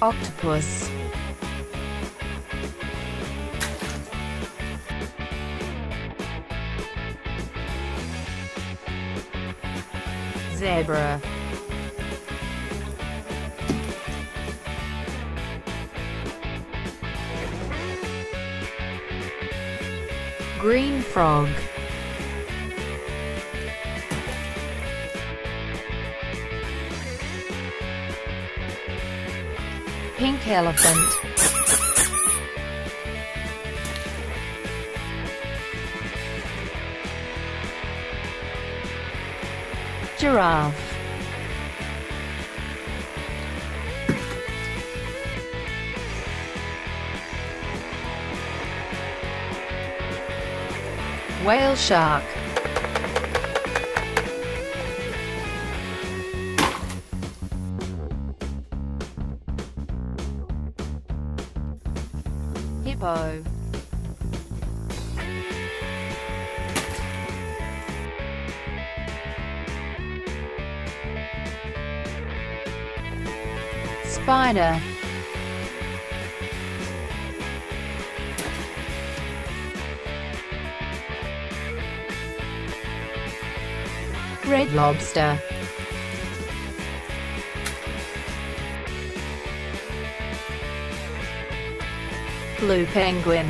Octopus. Zebra. Green frog. Pink elephant. Giraffe. Whale shark. Hippo. Spider. Red lobster. Blue penguin.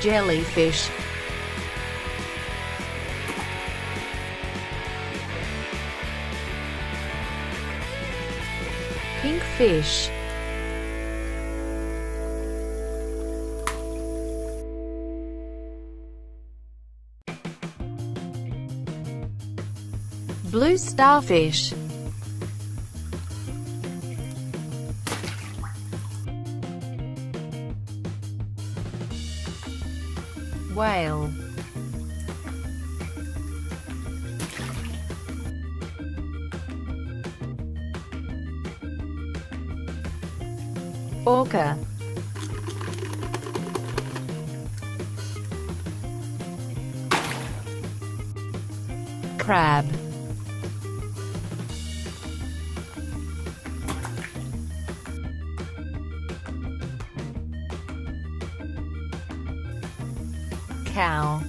Jellyfish. Pink fish. Blue starfish. Whale. Orca. Crab. Cow.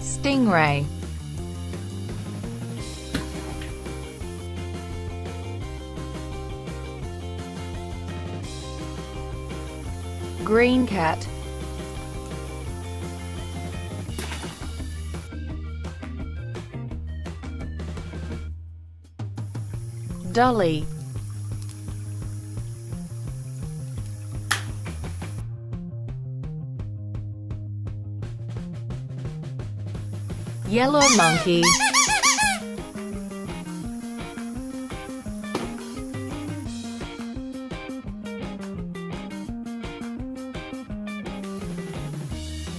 Stingray. Green cat. Dolly. Yellow monkey.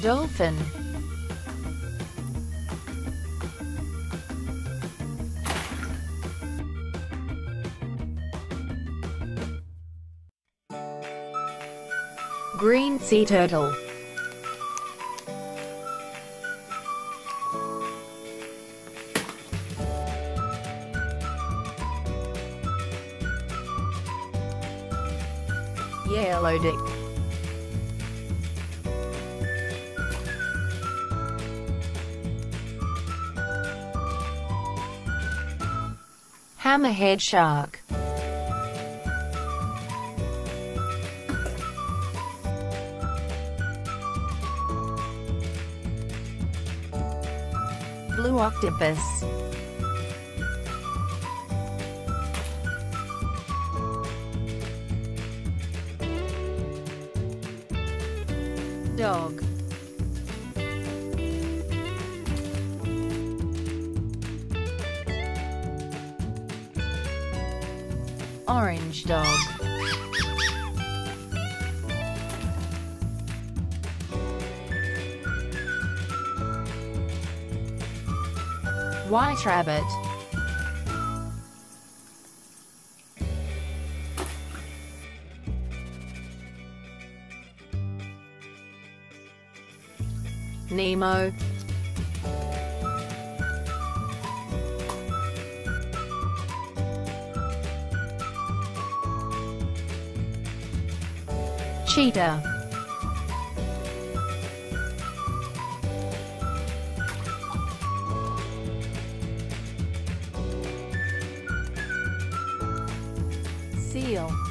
Dolphin. Green sea turtle. Yellow dick. Hammerhead shark. Blue octopus. Dog. Orange dog. White Rabbit Nemo. Cheetah. Seal